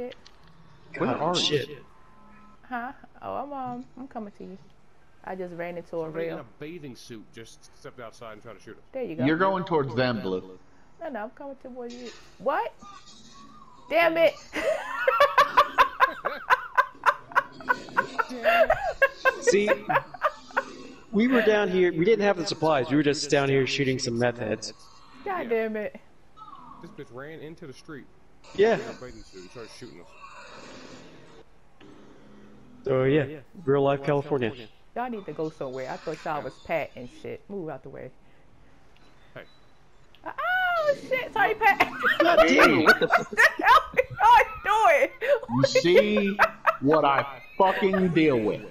shit. God, are you? shit. Huh? Oh, I'm um, I'm coming to you. I just ran into a Somebody in a bathing suit just stepped outside and tried to shoot us. There you go. You're going towards them, Blue. No, no, I'm coming towards you. What? Damn it! See, we were down here. We didn't have the supplies. We were just down here shooting some meth heads. God damn it! This bitch ran into the street Yeah. in a bathing suit and started shooting us. So yeah, real life California. Y'all need to go somewhere. I thought y'all was Pat and shit. Move out the way. Hey. Oh shit! Sorry, Pat. God damn. what the hell are y'all doing? You see what I fucking deal with.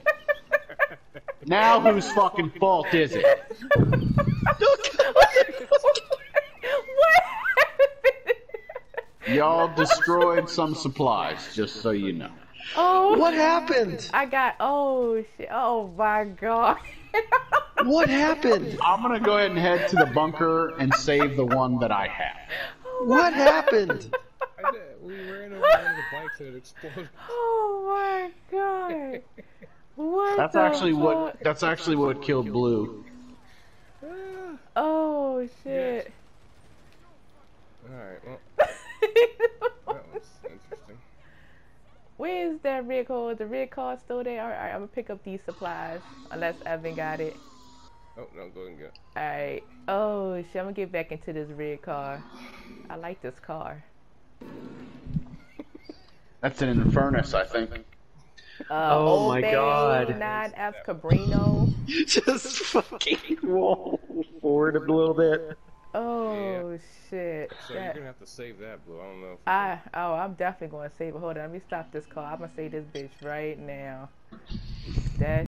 Now whose fucking fault is it? Y'all destroyed some supplies, just so you know. oh, What happened? I got. Oh shit! Oh my god. What happened? I'm gonna go ahead and head to the bunker and save the one that I have. Oh, what happened? I did. We ran over one of the bikes and it exploded. Oh my god. What That's the actually fuck? what that's actually what killed Blue. Oh shit. Alright, well, Where's that red car? The red car still there? Alright, I'm gonna pick up these supplies. Unless Evan got it. Oh, no, go and get it. Alright. Oh shit, I'm gonna get back into this red car. I like this car. That's an Infernus, I think. Uh, Oh Old my Bay, God. 9F Cabrio. Just fucking roll forward a little bit. Oh shit. So you're gonna have to save that, Blue. I don't know. If I oh I'm definitely gonna save it. Hold on, let me stop this call. I'm gonna save this bitch right now. That